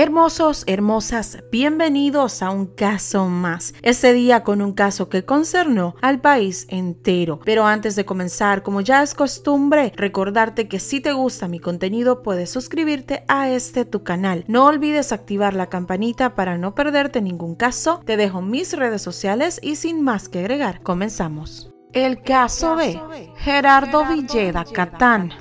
Hermosos, hermosas, bienvenidos a un caso más. Este día con un caso que concernó al país entero. Pero antes de comenzar, como ya es costumbre, recordarte que si te gusta mi contenido puedes suscribirte a este tu canal. No olvides activar la campanita para no perderte ningún caso. Te dejo mis redes sociales y sin más que agregar, comenzamos. El caso de Gerardo Villeda Catán.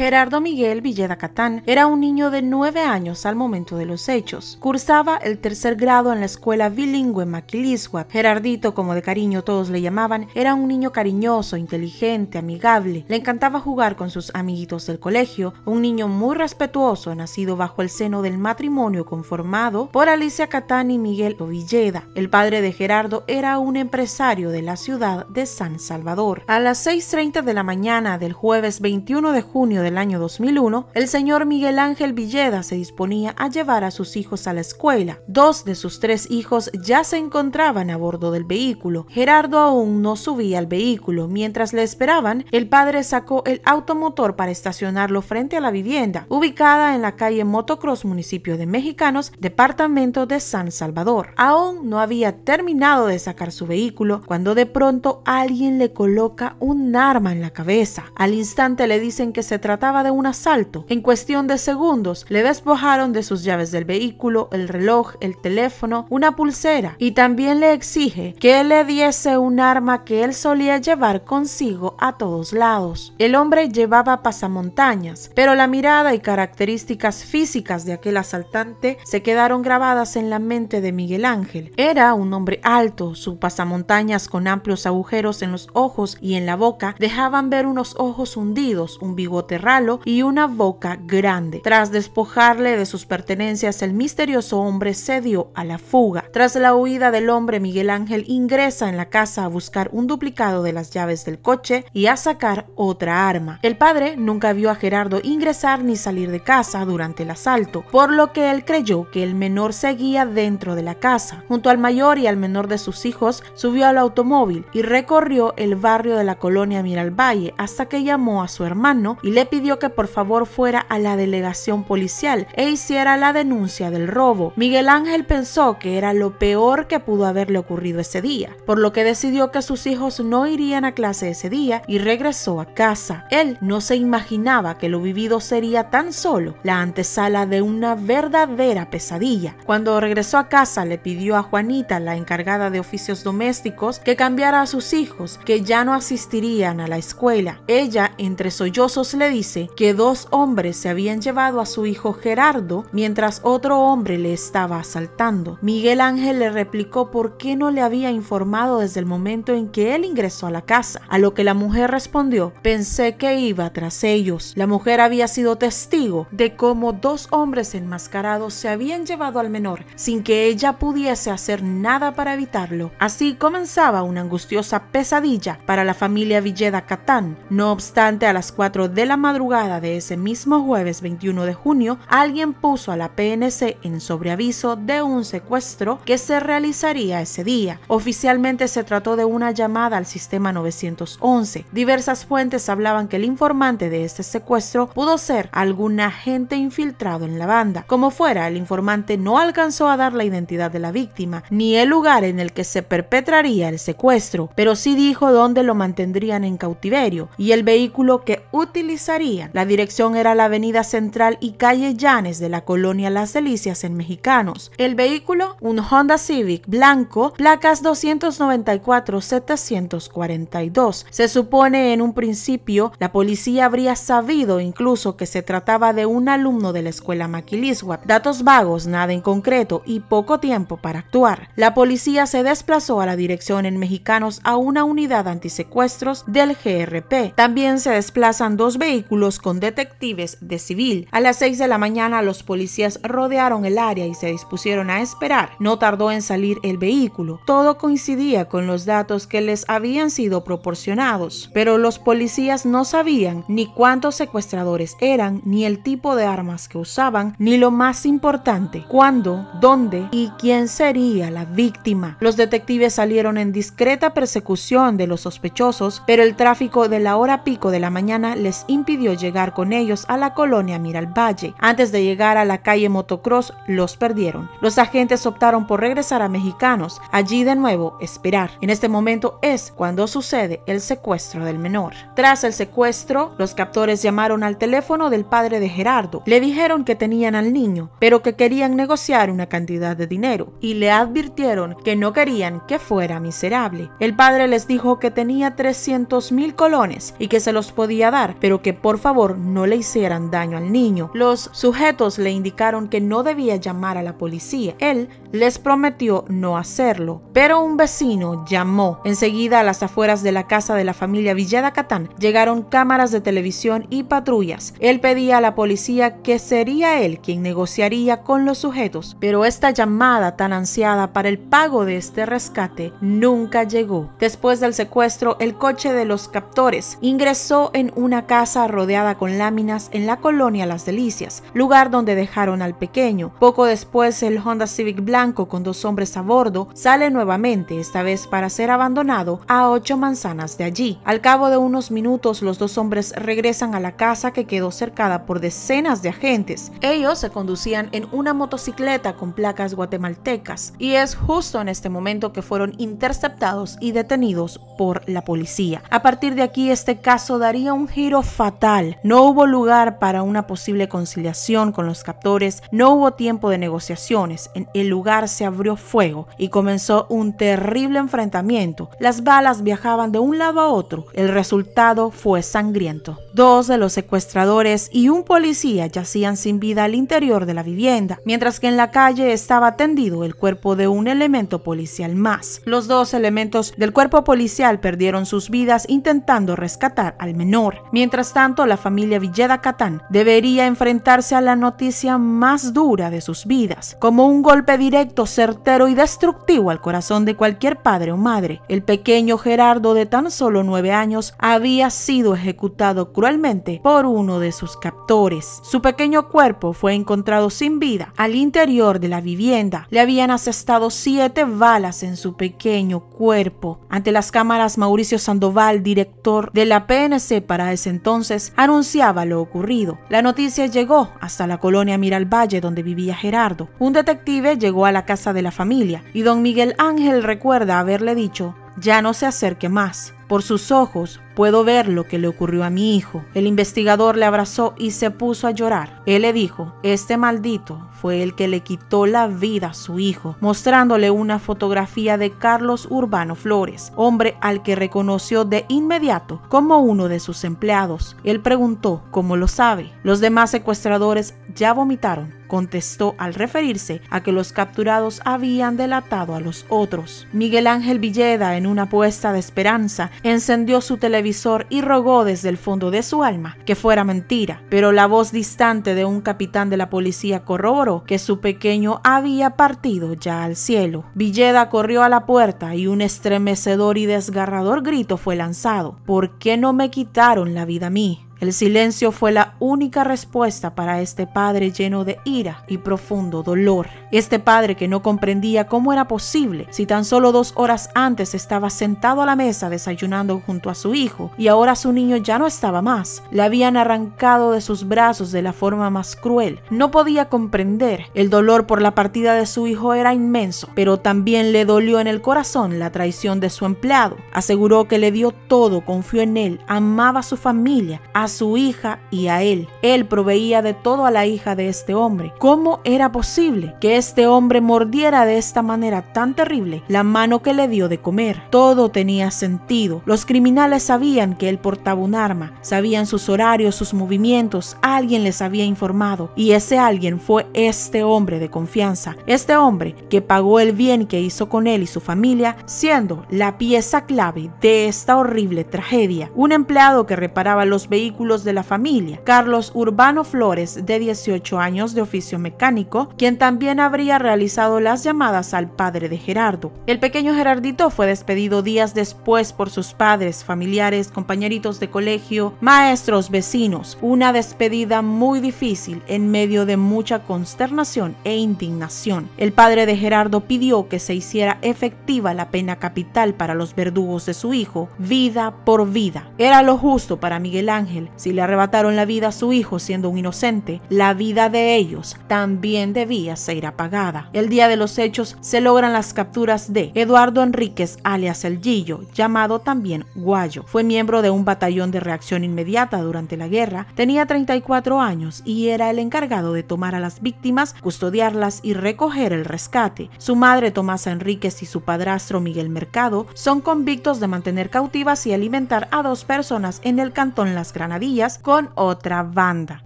Gerardo Miguel Villeda Catán era un niño de nueve años al momento de los hechos. Cursaba el tercer grado en la escuela bilingüe Maquilisguat. Gerardito, como de cariño todos le llamaban, era un niño cariñoso, inteligente, amigable. Le encantaba jugar con sus amiguitos del colegio, un niño muy respetuoso, nacido bajo el seno del matrimonio conformado por Alicia Catán y Miguel Villeda. El padre de Gerardo era un empresario de la ciudad de San Salvador. A las 6.30 de la mañana del jueves 21 de junio de del año 2001, el señor Miguel Ángel Villeda se disponía a llevar a sus hijos a la escuela. Dos de sus tres hijos ya se encontraban a bordo del vehículo. Gerardo aún no subía al vehículo. Mientras le esperaban, el padre sacó el automotor para estacionarlo frente a la vivienda, ubicada en la calle Motocross, municipio de Mexicanos, departamento de San Salvador. Aún no había terminado de sacar su vehículo cuando de pronto alguien le coloca un arma en la cabeza. Al instante le dicen que se trata trataba de un asalto. En cuestión de segundos, le despojaron de sus llaves del vehículo, el reloj, el teléfono, una pulsera y también le exige que le diese un arma que él solía llevar consigo a todos lados. El hombre llevaba pasamontañas, pero la mirada y características físicas de aquel asaltante se quedaron grabadas en la mente de Miguel Ángel. Era un hombre alto, su pasamontañas con amplios agujeros en los ojos y en la boca dejaban ver unos ojos hundidos, un bigote ralo y una boca grande. Tras despojarle de sus pertenencias, el misterioso hombre se dio a la fuga. Tras la huida del hombre, Miguel Ángel ingresa en la casa a buscar un duplicado de las llaves del coche y a sacar otra arma. El padre nunca vio a Gerardo ingresar ni salir de casa durante el asalto, por lo que él creyó que el menor seguía dentro de la casa. Junto al mayor y al menor de sus hijos, subió al automóvil y recorrió el barrio de la colonia Miralvalle hasta que llamó a su hermano y le pidió que por favor fuera a la delegación policial e hiciera la denuncia del robo. Miguel Ángel pensó que era lo peor que pudo haberle ocurrido ese día, por lo que decidió que sus hijos no irían a clase ese día y regresó a casa. Él no se imaginaba que lo vivido sería tan solo la antesala de una verdadera pesadilla. Cuando regresó a casa le pidió a Juanita, la encargada de oficios domésticos, que cambiara a sus hijos, que ya no asistirían a la escuela. Ella, entre sollozos, le dijo dice que dos hombres se habían llevado a su hijo Gerardo mientras otro hombre le estaba asaltando. Miguel Ángel le replicó por qué no le había informado desde el momento en que él ingresó a la casa, a lo que la mujer respondió, pensé que iba tras ellos. La mujer había sido testigo de cómo dos hombres enmascarados se habían llevado al menor sin que ella pudiese hacer nada para evitarlo. Así comenzaba una angustiosa pesadilla para la familia Villeda Catán. No obstante, a las 4 de la madrugada de ese mismo jueves 21 de junio, alguien puso a la PNC en sobreaviso de un secuestro que se realizaría ese día. Oficialmente se trató de una llamada al sistema 911. Diversas fuentes hablaban que el informante de este secuestro pudo ser algún agente infiltrado en la banda. Como fuera, el informante no alcanzó a dar la identidad de la víctima ni el lugar en el que se perpetraría el secuestro, pero sí dijo dónde lo mantendrían en cautiverio y el vehículo que utilizaría la dirección era la avenida Central y calle Llanes de la colonia Las Delicias en Mexicanos. El vehículo, un Honda Civic blanco, placas 294-742. Se supone en un principio la policía habría sabido incluso que se trataba de un alumno de la escuela Maquilisguat. Datos vagos, nada en concreto y poco tiempo para actuar. La policía se desplazó a la dirección en Mexicanos a una unidad antisecuestros del GRP. También se desplazan dos vehículos con detectives de civil. A las 6 de la mañana los policías rodearon el área y se dispusieron a esperar. No tardó en salir el vehículo. Todo coincidía con los datos que les habían sido proporcionados, pero los policías no sabían ni cuántos secuestradores eran, ni el tipo de armas que usaban, ni lo más importante, cuándo, dónde y quién sería la víctima. Los detectives salieron en discreta persecución de los sospechosos, pero el tráfico de la hora pico de la mañana les impidió llegar con ellos a la colonia Miralvalle. Antes de llegar a la calle Motocross, los perdieron. Los agentes optaron por regresar a Mexicanos, allí de nuevo esperar. En este momento es cuando sucede el secuestro del menor. Tras el secuestro, los captores llamaron al teléfono del padre de Gerardo. Le dijeron que tenían al niño, pero que querían negociar una cantidad de dinero y le advirtieron que no querían que fuera miserable. El padre les dijo que tenía 300 mil colones y que se los podía dar, pero que por favor no le hicieran daño al niño. Los sujetos le indicaron que no debía llamar a la policía. Él les prometió no hacerlo, pero un vecino llamó. Enseguida a las afueras de la casa de la familia Villeda Catán llegaron cámaras de televisión y patrullas. Él pedía a la policía que sería él quien negociaría con los sujetos, pero esta llamada tan ansiada para el pago de este rescate nunca llegó. Después del secuestro, el coche de los captores ingresó en una casa rodeada con láminas en la colonia Las Delicias, lugar donde dejaron al pequeño. Poco después, el Honda Civic con dos hombres a bordo sale nuevamente, esta vez para ser abandonado a ocho manzanas de allí. Al cabo de unos minutos, los dos hombres regresan a la casa que quedó cercada por decenas de agentes. Ellos se conducían en una motocicleta con placas guatemaltecas y es justo en este momento que fueron interceptados y detenidos por la policía. A partir de aquí este caso daría un giro fatal. No hubo lugar para una posible conciliación con los captores, no hubo tiempo de negociaciones. En el lugar se abrió fuego y comenzó un terrible enfrentamiento. Las balas viajaban de un lado a otro. El resultado fue sangriento. Dos de los secuestradores y un policía yacían sin vida al interior de la vivienda, mientras que en la calle estaba tendido el cuerpo de un elemento policial más. Los dos elementos del cuerpo policial perdieron sus vidas intentando rescatar al menor. Mientras tanto, la familia Villeda Catán debería enfrentarse a la noticia más dura de sus vidas, como un golpe directo, certero y destructivo al corazón de cualquier padre o madre. El pequeño Gerardo de tan solo nueve años había sido ejecutado cruelmente por uno de sus captores. Su pequeño cuerpo fue encontrado sin vida al interior de la vivienda. Le habían asestado siete balas en su pequeño cuerpo. Ante las cámaras, Mauricio Sandoval, director de la PNC para ese entonces, anunciaba lo ocurrido. La noticia llegó hasta la colonia Miralvalle donde vivía Gerardo. Un detective llegó a la casa de la familia. Y don Miguel Ángel recuerda haberle dicho, ya no se acerque más. Por sus ojos puedo ver lo que le ocurrió a mi hijo. El investigador le abrazó y se puso a llorar. Él le dijo, este maldito fue el que le quitó la vida a su hijo, mostrándole una fotografía de Carlos Urbano Flores, hombre al que reconoció de inmediato como uno de sus empleados. Él preguntó, ¿cómo lo sabe? Los demás secuestradores ya vomitaron contestó al referirse a que los capturados habían delatado a los otros. Miguel Ángel Villeda, en una apuesta de esperanza, encendió su televisor y rogó desde el fondo de su alma que fuera mentira, pero la voz distante de un capitán de la policía corroboró que su pequeño había partido ya al cielo. Villeda corrió a la puerta y un estremecedor y desgarrador grito fue lanzado. ¿Por qué no me quitaron la vida a mí? El silencio fue la única respuesta para este padre lleno de ira y profundo dolor. Este padre que no comprendía cómo era posible si tan solo dos horas antes estaba sentado a la mesa desayunando junto a su hijo y ahora su niño ya no estaba más. Le habían arrancado de sus brazos de la forma más cruel. No podía comprender. El dolor por la partida de su hijo era inmenso, pero también le dolió en el corazón la traición de su empleado. Aseguró que le dio todo, confió en él, amaba a su familia, su hija y a él. Él proveía de todo a la hija de este hombre. ¿Cómo era posible que este hombre mordiera de esta manera tan terrible la mano que le dio de comer? Todo tenía sentido. Los criminales sabían que él portaba un arma, sabían sus horarios, sus movimientos, alguien les había informado y ese alguien fue este hombre de confianza, este hombre que pagó el bien que hizo con él y su familia, siendo la pieza clave de esta horrible tragedia. Un empleado que reparaba los vehículos de la familia, Carlos Urbano Flores, de 18 años de oficio mecánico, quien también habría realizado las llamadas al padre de Gerardo. El pequeño Gerardito fue despedido días después por sus padres, familiares, compañeritos de colegio, maestros, vecinos. Una despedida muy difícil en medio de mucha consternación e indignación. El padre de Gerardo pidió que se hiciera efectiva la pena capital para los verdugos de su hijo, vida por vida. Era lo justo para Miguel Ángel, si le arrebataron la vida a su hijo siendo un inocente, la vida de ellos también debía ser apagada. El día de los hechos se logran las capturas de Eduardo Enríquez alias El Gillo, llamado también Guayo. Fue miembro de un batallón de reacción inmediata durante la guerra, tenía 34 años y era el encargado de tomar a las víctimas, custodiarlas y recoger el rescate. Su madre Tomasa Enríquez y su padrastro Miguel Mercado son convictos de mantener cautivas y alimentar a dos personas en el cantón Las Granadillas con otra banda.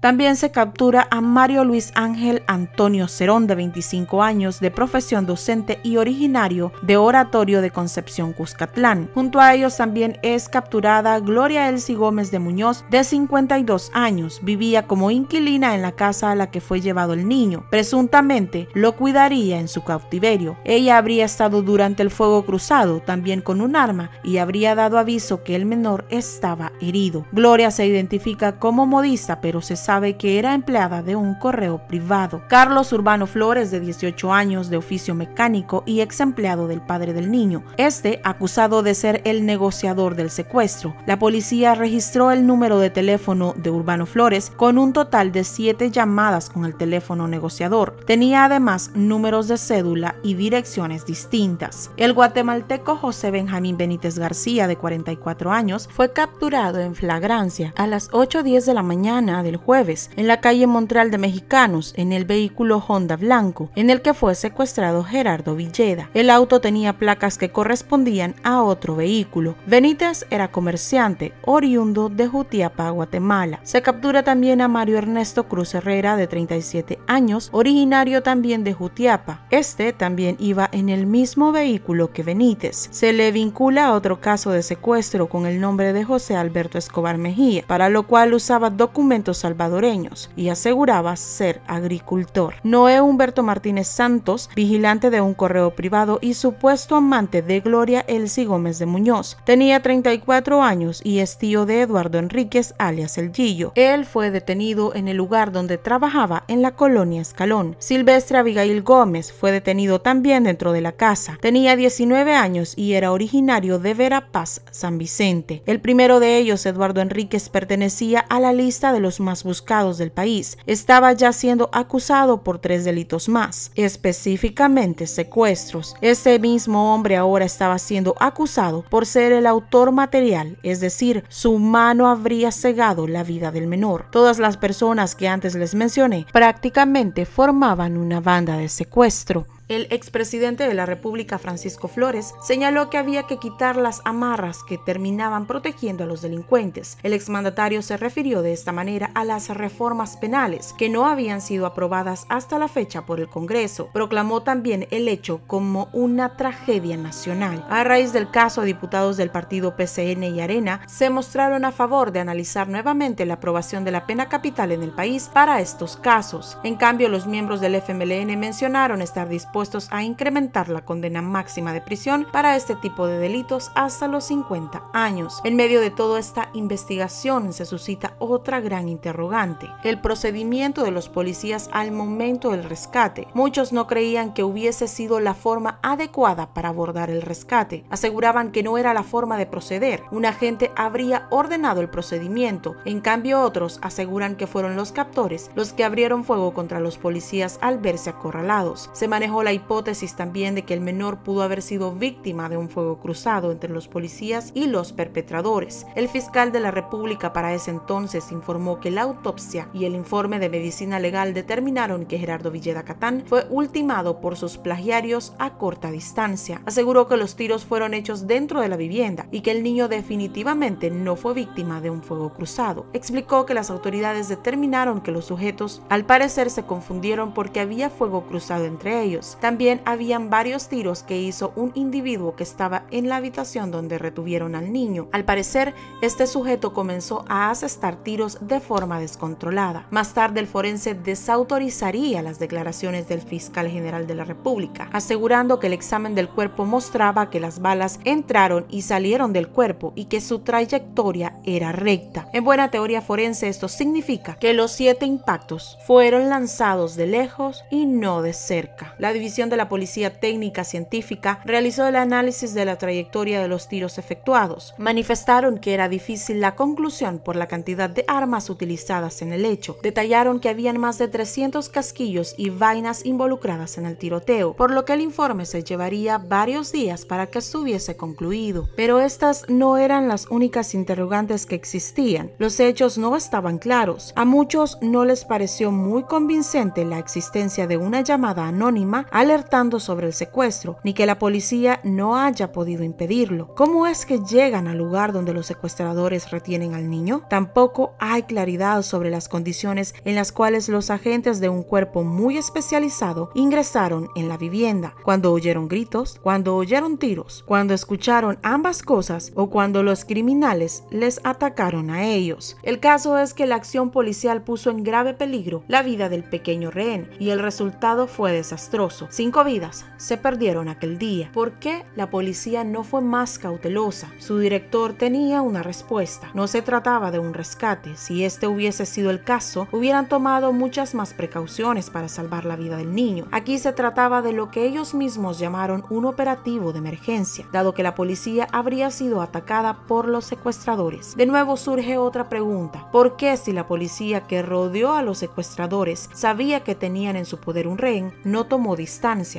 También se captura a Mario Luis Ángel Antonio Cerón de 25 años de profesión docente y originario de Oratorio de Concepción Cuscatlán. Junto a ellos también es capturada Gloria Elsie Gómez de Muñoz de 52 años. Vivía como inquilina en la casa a la que fue llevado el niño. Presuntamente lo cuidaría en su cautiverio. Ella habría estado durante el fuego cruzado, también con un arma, y habría dado aviso que el menor estaba herido. Gloria se identifica como modista, pero se sabe que era empleada de un correo privado. Carlos Urbano Flores, de 18 años, de oficio mecánico y ex empleado del padre del niño. Este, acusado de ser el negociador del secuestro. La policía registró el número de teléfono de Urbano Flores con un total de siete llamadas con el teléfono negociador. Tenía además números de cédula y direcciones distintas. El guatemalteco José Benjamín Benítez García, de 44 años, fue capturado en flagrancia a las 8.10 de la mañana del jueves en la calle Montreal de Mexicanos en el vehículo Honda blanco en el que fue secuestrado Gerardo Villeda. El auto tenía placas que correspondían a otro vehículo. Benítez era comerciante oriundo de Jutiapa, Guatemala. Se captura también a Mario Ernesto Cruz Herrera de 37 años, originario también de Jutiapa. Este también iba en el mismo vehículo que Benítez. Se le vincula a otro caso de secuestro con el nombre de José Alberto Escobar Mejía, para lo cual usaba documentos salvadoreños y aseguraba ser agricultor. Noé Humberto Martínez Santos, vigilante de un correo privado y supuesto amante de Gloria Elsie Gómez de Muñoz. Tenía 34 años y es tío de Eduardo Enríquez alias El Gillo. Él fue detenido en el lugar donde trabajaba en la colonia Escalón. Silvestre Abigail Gómez fue detenido también dentro de la casa. Tenía 19 años y era originario de Verapaz, San Vicente. El primero de ellos, Eduardo Enríquez, pertenecía a la lista de los más buscados del país. Estaba ya siendo acusado por tres delitos más, específicamente secuestros. Este mismo hombre ahora estaba siendo acusado por ser el autor material, es decir, su mano habría cegado la vida del menor. Todas las personas que antes les mencioné prácticamente formaban una banda de secuestro. El expresidente de la República, Francisco Flores, señaló que había que quitar las amarras que terminaban protegiendo a los delincuentes. El exmandatario se refirió de esta manera a las reformas penales que no habían sido aprobadas hasta la fecha por el Congreso. Proclamó también el hecho como una tragedia nacional. A raíz del caso, diputados del partido PCN y Arena se mostraron a favor de analizar nuevamente la aprobación de la pena capital en el país para estos casos. En cambio, los miembros del FMLN mencionaron estar dispuestos a incrementar la condena máxima de prisión para este tipo de delitos hasta los 50 años. En medio de toda esta investigación se suscita otra gran interrogante, el procedimiento de los policías al momento del rescate. Muchos no creían que hubiese sido la forma adecuada para abordar el rescate. Aseguraban que no era la forma de proceder. Un agente habría ordenado el procedimiento. En cambio otros aseguran que fueron los captores los que abrieron fuego contra los policías al verse acorralados. Se manejó la hipótesis también de que el menor pudo haber sido víctima de un fuego cruzado entre los policías y los perpetradores. El fiscal de la República para ese entonces informó que la autopsia y el informe de medicina legal determinaron que Gerardo Villeda Catán fue ultimado por sus plagiarios a corta distancia. Aseguró que los tiros fueron hechos dentro de la vivienda y que el niño definitivamente no fue víctima de un fuego cruzado. Explicó que las autoridades determinaron que los sujetos al parecer se confundieron porque había fuego cruzado entre ellos. También habían varios tiros que hizo un individuo que estaba en la habitación donde retuvieron al niño. Al parecer, este sujeto comenzó a asestar tiros de forma descontrolada. Más tarde, el forense desautorizaría las declaraciones del fiscal general de la República, asegurando que el examen del cuerpo mostraba que las balas entraron y salieron del cuerpo y que su trayectoria era recta. En buena teoría forense, esto significa que los siete impactos fueron lanzados de lejos y no de cerca. División de la Policía Técnica Científica realizó el análisis de la trayectoria de los tiros efectuados. Manifestaron que era difícil la conclusión por la cantidad de armas utilizadas en el hecho. Detallaron que habían más de 300 casquillos y vainas involucradas en el tiroteo, por lo que el informe se llevaría varios días para que estuviese concluido. Pero estas no eran las únicas interrogantes que existían. Los hechos no estaban claros. A muchos no les pareció muy convincente la existencia de una llamada anónima alertando sobre el secuestro, ni que la policía no haya podido impedirlo. ¿Cómo es que llegan al lugar donde los secuestradores retienen al niño? Tampoco hay claridad sobre las condiciones en las cuales los agentes de un cuerpo muy especializado ingresaron en la vivienda, cuando oyeron gritos, cuando oyeron tiros, cuando escucharon ambas cosas o cuando los criminales les atacaron a ellos. El caso es que la acción policial puso en grave peligro la vida del pequeño rehén y el resultado fue desastroso. Cinco vidas se perdieron aquel día. ¿Por qué la policía no fue más cautelosa? Su director tenía una respuesta. No se trataba de un rescate. Si este hubiese sido el caso, hubieran tomado muchas más precauciones para salvar la vida del niño. Aquí se trataba de lo que ellos mismos llamaron un operativo de emergencia, dado que la policía habría sido atacada por los secuestradores. De nuevo surge otra pregunta. ¿Por qué si la policía que rodeó a los secuestradores sabía que tenían en su poder un rehén, no tomó distancia,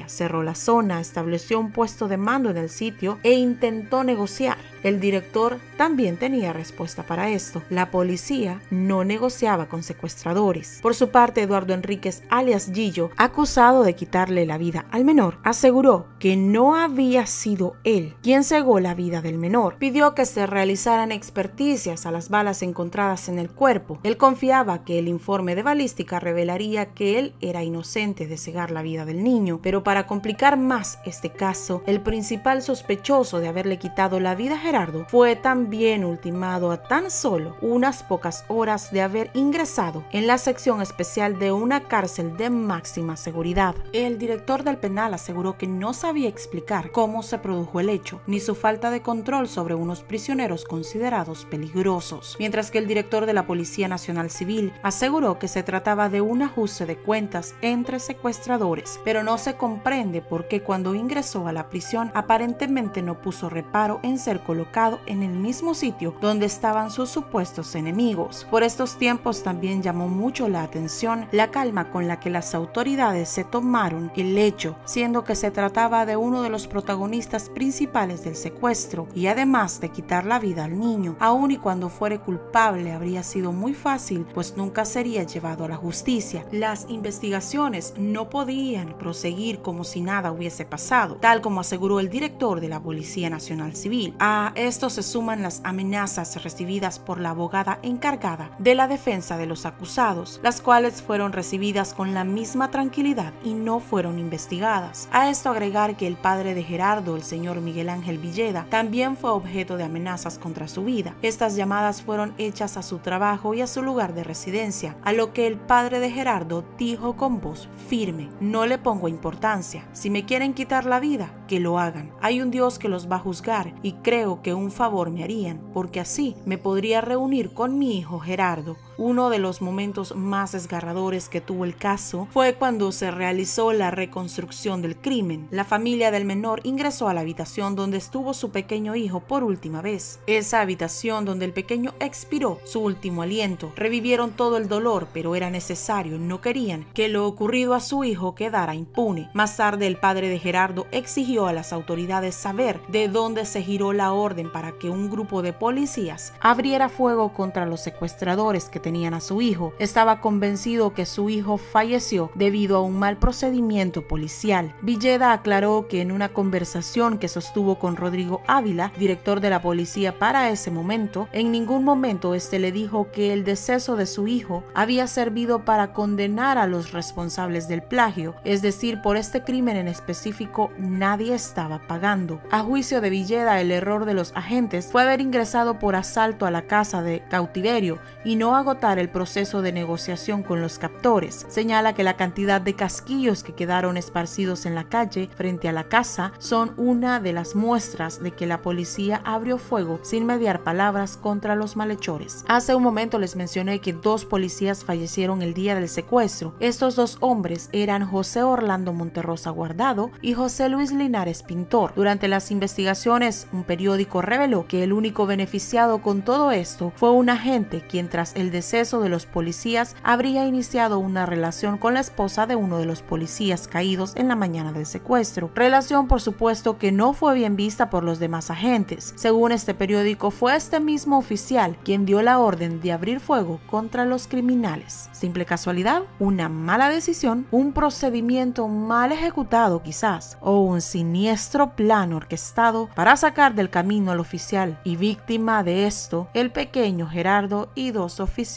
cerró la zona, estableció un puesto de mando en el sitio e intentó negociar? El director también tenía respuesta para esto. La policía no negociaba con secuestradores. Por su parte, Eduardo Enríquez, alias Gillo, acusado de quitarle la vida al menor, aseguró que no había sido él quien cegó la vida del menor. Pidió que se realizaran experticias a las balas encontradas en el cuerpo. Él confiaba que el informe de balística revelaría que él era inocente de cegar la vida del niño, pero para complicar más este caso, el principal sospechoso de haberle quitado la vida a fue también ultimado a tan solo unas pocas horas de haber ingresado en la sección especial de una cárcel de máxima seguridad. El director del penal aseguró que no sabía explicar cómo se produjo el hecho, ni su falta de control sobre unos prisioneros considerados peligrosos, mientras que el director de la Policía Nacional Civil aseguró que se trataba de un ajuste de cuentas entre secuestradores, pero no se comprende por qué cuando ingresó a la prisión aparentemente no puso reparo en ser colocado en el mismo sitio donde estaban sus supuestos enemigos. Por estos tiempos también llamó mucho la atención la calma con la que las autoridades se tomaron el hecho, siendo que se trataba de uno de los protagonistas principales del secuestro y además de quitar la vida al niño, aun y cuando fuere culpable habría sido muy fácil, pues nunca sería llevado a la justicia. Las investigaciones no podían proseguir como si nada hubiese pasado, tal como aseguró el director de la Policía Nacional Civil. A esto se suman las amenazas recibidas por la abogada encargada de la defensa de los acusados, las cuales fueron recibidas con la misma tranquilidad y no fueron investigadas. A esto agregar que el padre de Gerardo, el señor Miguel Ángel Villeda, también fue objeto de amenazas contra su vida. Estas llamadas fueron hechas a su trabajo y a su lugar de residencia, a lo que el padre de Gerardo dijo con voz firme, no le pongo importancia, si me quieren quitar la vida, que lo hagan. Hay un Dios que los va a juzgar y creo que un favor me harían, porque así me podría reunir con mi hijo Gerardo uno de los momentos más desgarradores que tuvo el caso fue cuando se realizó la reconstrucción del crimen. La familia del menor ingresó a la habitación donde estuvo su pequeño hijo por última vez. Esa habitación donde el pequeño expiró su último aliento. Revivieron todo el dolor, pero era necesario, no querían que lo ocurrido a su hijo quedara impune. Más tarde el padre de Gerardo exigió a las autoridades saber de dónde se giró la orden para que un grupo de policías abriera fuego contra los secuestradores que tenían a su hijo. Estaba convencido que su hijo falleció debido a un mal procedimiento policial. Villeda aclaró que en una conversación que sostuvo con Rodrigo Ávila, director de la policía para ese momento, en ningún momento este le dijo que el deceso de su hijo había servido para condenar a los responsables del plagio, es decir, por este crimen en específico nadie estaba pagando. A juicio de Villeda, el error de los agentes fue haber ingresado por asalto a la casa de cautiverio y no hago el proceso de negociación con los captores. Señala que la cantidad de casquillos que quedaron esparcidos en la calle frente a la casa son una de las muestras de que la policía abrió fuego sin mediar palabras contra los malhechores. Hace un momento les mencioné que dos policías fallecieron el día del secuestro. Estos dos hombres eran José Orlando Monterrosa Guardado y José Luis Linares Pintor. Durante las investigaciones, un periódico reveló que el único beneficiado con todo esto fue un agente quien tras el deceso de los policías habría iniciado una relación con la esposa de uno de los policías caídos en la mañana del secuestro. Relación por supuesto que no fue bien vista por los demás agentes. Según este periódico, fue este mismo oficial quien dio la orden de abrir fuego contra los criminales. Simple casualidad, una mala decisión, un procedimiento mal ejecutado quizás, o un siniestro plan orquestado para sacar del camino al oficial y víctima de esto el pequeño Gerardo y dos oficiales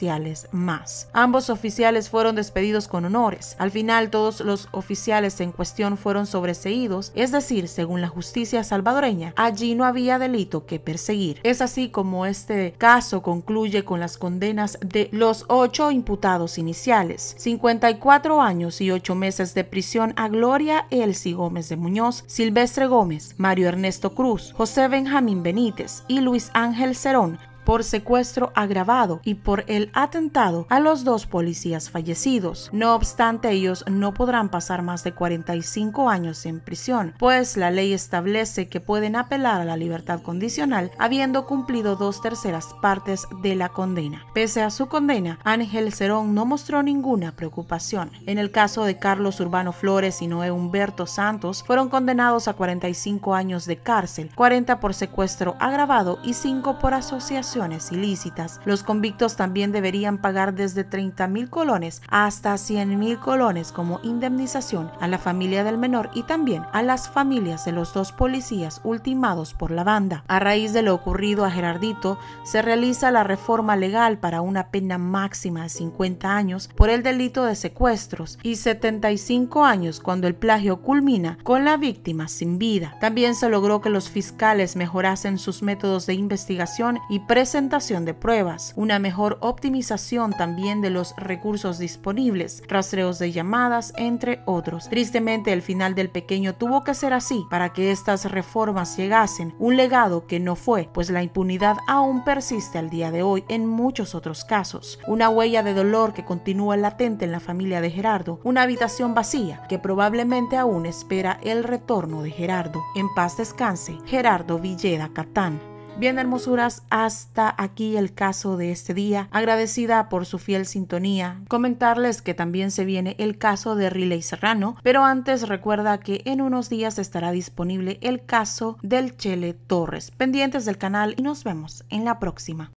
más. Ambos oficiales fueron despedidos con honores. Al final todos los oficiales en cuestión fueron sobreseídos, es decir, según la justicia salvadoreña, allí no había delito que perseguir. Es así como este caso concluye con las condenas de los ocho imputados iniciales, 54 años y 8 meses de prisión a Gloria Elsie Gómez de Muñoz, Silvestre Gómez, Mario Ernesto Cruz, José Benjamín Benítez y Luis Ángel Cerón por secuestro agravado y por el atentado a los dos policías fallecidos. No obstante, ellos no podrán pasar más de 45 años en prisión, pues la ley establece que pueden apelar a la libertad condicional habiendo cumplido dos terceras partes de la condena. Pese a su condena, Ángel Cerón no mostró ninguna preocupación. En el caso de Carlos Urbano Flores y Noé Humberto Santos, fueron condenados a 45 años de cárcel, 40 por secuestro agravado y 5 por asociación ilícitas. Los convictos también deberían pagar desde 30 mil colones hasta 100 mil colones como indemnización a la familia del menor y también a las familias de los dos policías ultimados por la banda. A raíz de lo ocurrido a Gerardito, se realiza la reforma legal para una pena máxima de 50 años por el delito de secuestros y 75 años cuando el plagio culmina con la víctima sin vida. También se logró que los fiscales mejorasen sus métodos de investigación y presentación de pruebas, una mejor optimización también de los recursos disponibles, rastreos de llamadas, entre otros. Tristemente, el final del pequeño tuvo que ser así para que estas reformas llegasen, un legado que no fue, pues la impunidad aún persiste al día de hoy en muchos otros casos. Una huella de dolor que continúa latente en la familia de Gerardo, una habitación vacía que probablemente aún espera el retorno de Gerardo. En paz descanse, Gerardo Villeda Catán. Bien, hermosuras, hasta aquí el caso de este día. Agradecida por su fiel sintonía. Comentarles que también se viene el caso de Riley Serrano, pero antes recuerda que en unos días estará disponible el caso del Chele Torres. Pendientes del canal y nos vemos en la próxima.